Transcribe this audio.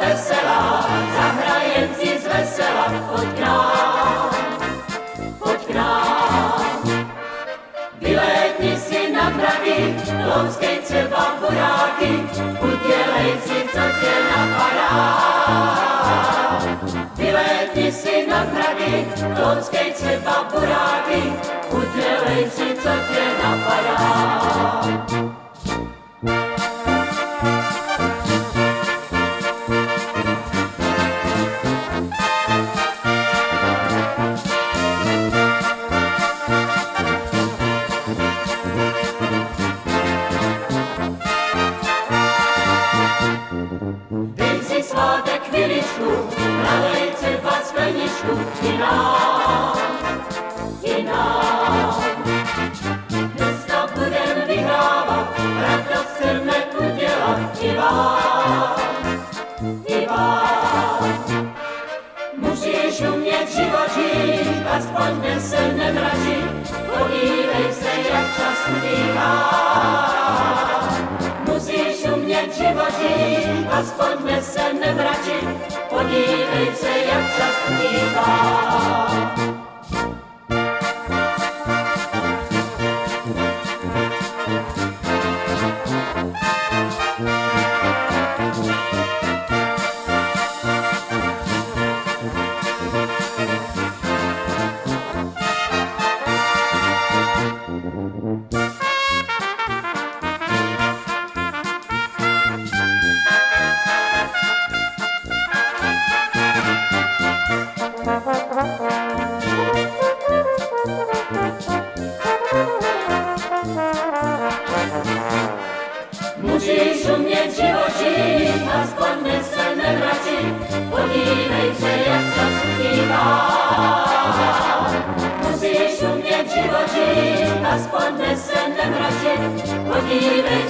veselá, zahrajem si z vesela, pojď k nám, pojď k nám. Vylétni si na mravy, louzkej třeba buráky, udělej si, co tě napadá. Vylétni si na mravy, louzkej třeba buráky, udělej si, co tě napadá. Si svátek chviličku, nalej třeba skleničku i nám, i nám. Dneska budem vyhrávat, radost chceme udělat i vám, i vám. Musíš umět život žít, aspoň dnes se nemražit, podívej se, jak čas utíká umět životí, aspoň dnes se nevratit, podívej se, jak čas ubývá. Musíš umět živočí, aspoň dnes se nevratit, podívej se, jak čas ubývá. Musíš umět živočí, aspoň dnes se nevratit, podívej